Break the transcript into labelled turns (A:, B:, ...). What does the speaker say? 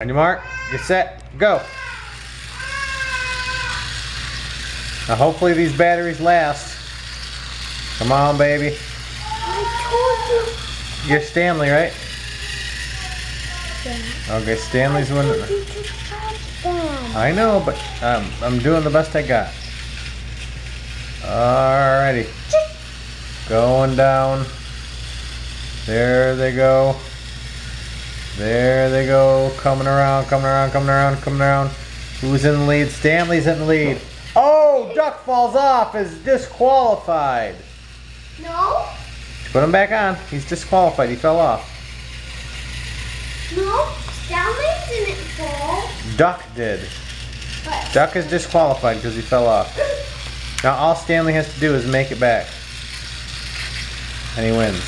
A: On your mark, get set, go. Now hopefully these batteries last. Come on, baby.
B: I told you.
A: You're Stanley, right?
B: you.
A: Okay, Stanley's one.
B: I told you to charge them.
A: I know, but um, I'm doing the best I got. Alrighty. Going down. There they go. There they go. Coming around, coming around, coming around, coming around. Who's in the lead? Stanley's in the lead. Oh, Duck falls off, is disqualified.
B: No,
A: Put him back on. He's disqualified. He fell off.
B: no, Stanley didn't fall.
A: Duck did.
B: But
A: Duck is disqualified because he fell off. Now all Stanley has to do is make it back. And he wins.